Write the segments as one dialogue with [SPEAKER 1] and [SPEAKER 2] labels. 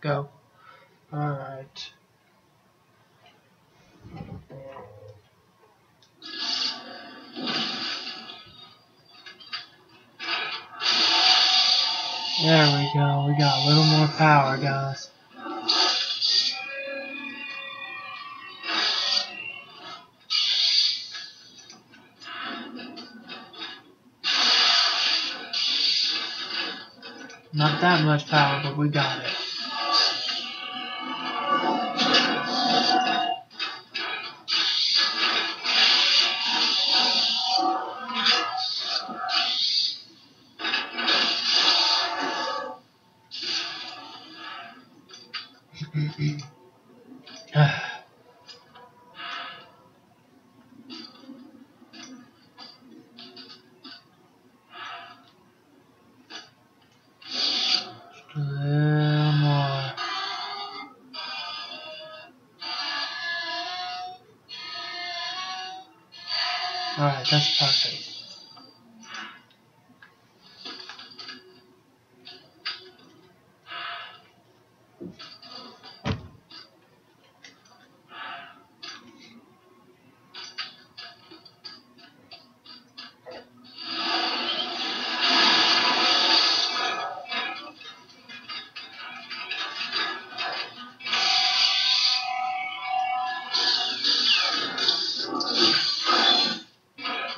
[SPEAKER 1] Go. Alright. There we go. We got a little more power, guys. Not that much power, but we got it. Alright, that's perfect.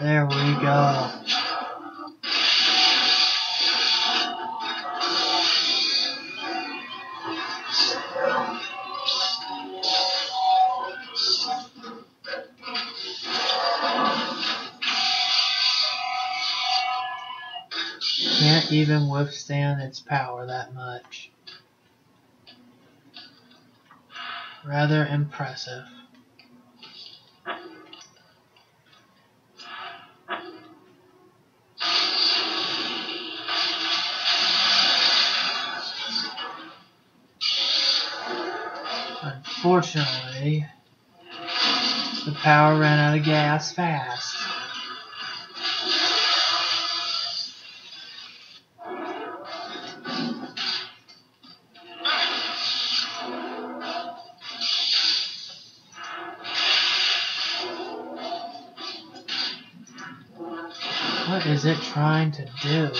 [SPEAKER 1] There we go. Can't even withstand its power that much. Rather impressive. Unfortunately, the power ran out of gas fast. What is it trying to do?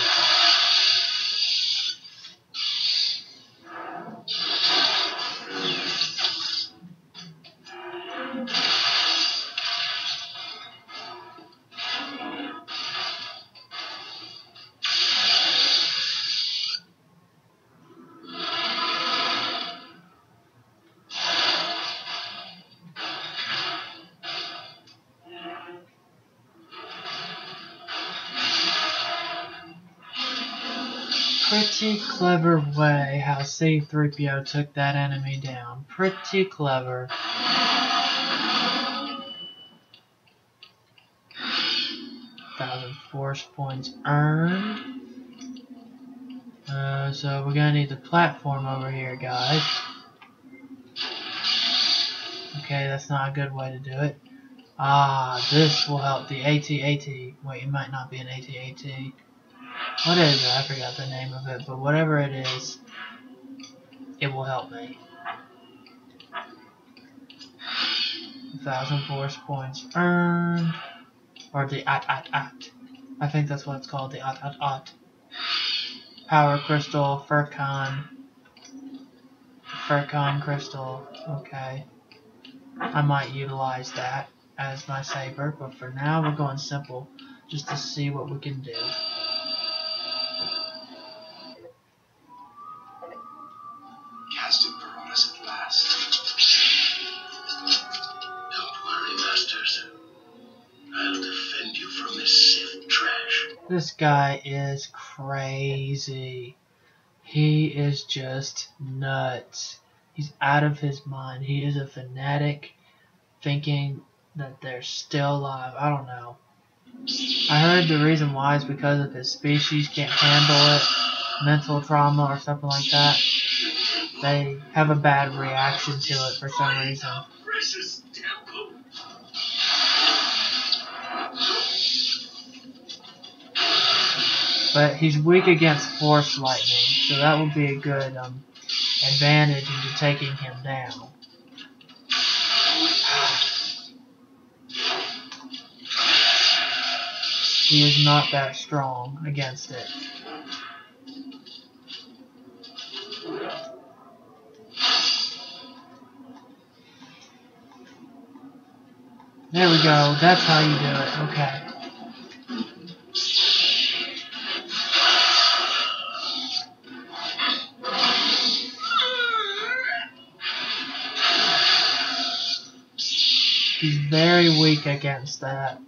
[SPEAKER 1] Pretty clever way how C3PO took that enemy down. Pretty clever. Thousand force points earned. Uh, so we're gonna need the platform over here, guys. Okay, that's not a good way to do it. Ah, this will help the AT-AT. Wait, it might not be an AT-AT. What is it? I forgot the name of it, but whatever it is, it will help me. Thousand force points earned. Or the at at at. I think that's what it's called, the at at at. Power crystal, Firkrann. Firkrann crystal. Okay. I might utilize that as my saber, but for now we're going simple just to see what we can do.
[SPEAKER 2] This
[SPEAKER 1] guy is crazy. He is just nuts. He's out of his mind. He is a fanatic thinking that they're still alive. I don't know. I heard the reason why is because of his species can't handle it, mental trauma or something like that. They have a bad reaction to it for some reason. But he's weak against force lightning, so that would be a good um, advantage into taking him down. He is not that strong against it. There we go. That's how you do it. Okay. Weak against that.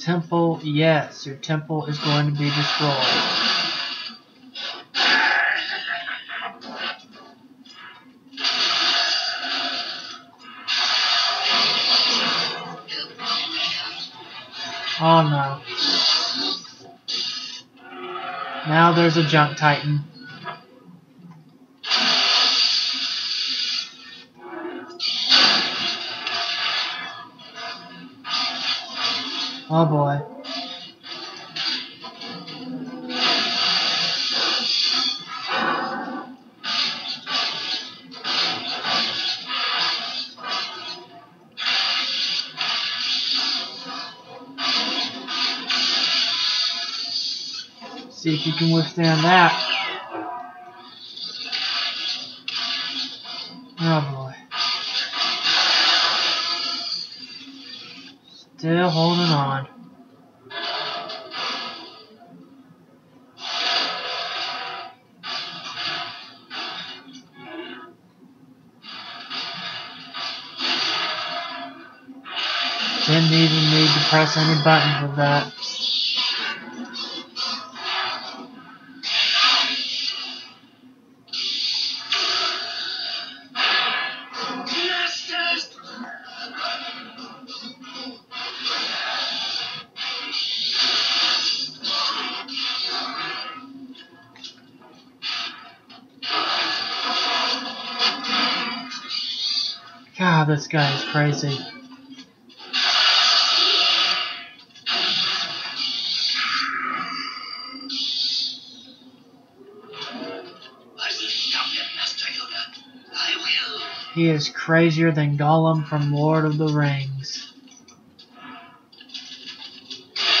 [SPEAKER 1] Temple, yes, your temple is going to be destroyed. Oh no. Now there's a junk titan. Oh boy. See if you can withstand that. Oh boy. Still holding on. Didn't even need to press any buttons with that. God, this guy is crazy. He is crazier than Gollum from Lord of the Rings.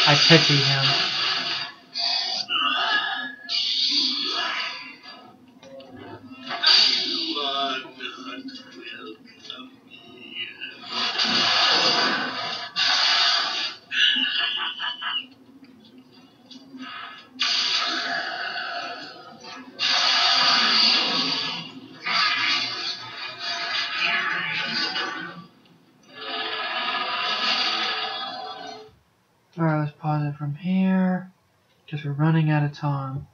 [SPEAKER 1] I pity him. Alright, let's pause it from here. Because we're running out of time.